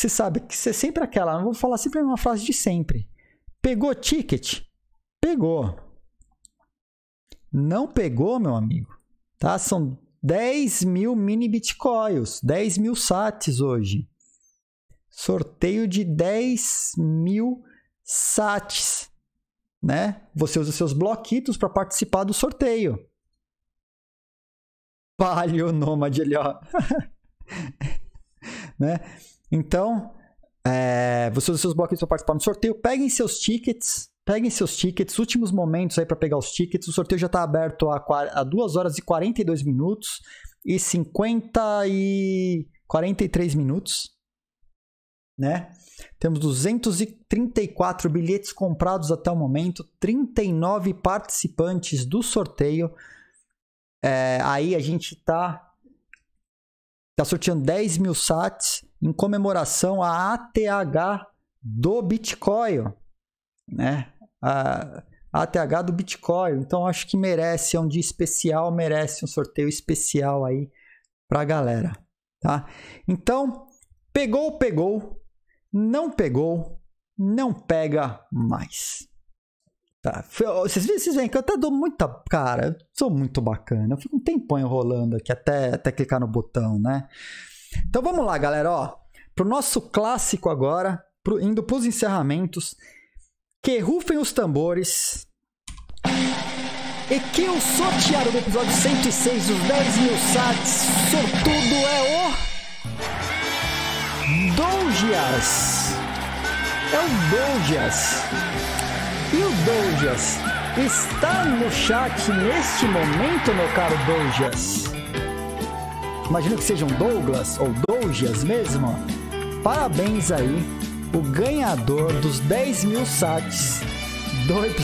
você sabe que você sempre aquela, eu vou falar sempre uma frase de sempre. Pegou ticket? Pegou. Não pegou, meu amigo. Tá? São 10 mil mini bitcoins, 10 mil sats hoje. Sorteio de 10 mil sats. Né? Você usa seus bloquitos para participar do sorteio. Palio Nômade ali, ó. né? Então, é, você seus bloquinhos para participar do sorteio. Peguem seus tickets. Peguem seus tickets. Últimos momentos aí para pegar os tickets. O sorteio já está aberto há, há 2 horas e 42 minutos e 50 e 43 minutos. Né? Temos 234 bilhetes comprados até o momento, 39 participantes do sorteio. É, aí a gente está tá sorteando 10 mil sats em comemoração à ATH do Bitcoin, né? A ATH do Bitcoin. Então acho que merece, é um dia especial, merece um sorteio especial aí para a galera, tá? Então, pegou, pegou, não pegou, não pega mais. Tá. Vocês, vocês veem que eu até dou muita. Cara, eu sou muito bacana. Eu fico um tempão enrolando aqui até, até clicar no botão, né? Então vamos lá, galera. Ó, pro nosso clássico agora, pro, indo pros encerramentos. Que rufem os tambores. E que o sorteado do episódio 106 dos 10 mil sats sortudo é o. Dogias. É o Dogias. E o Douglas está no chat neste momento, meu caro Douglas? Imagino que sejam Douglas ou Douglas mesmo. Parabéns aí, o ganhador dos 10 mil sats do episódio.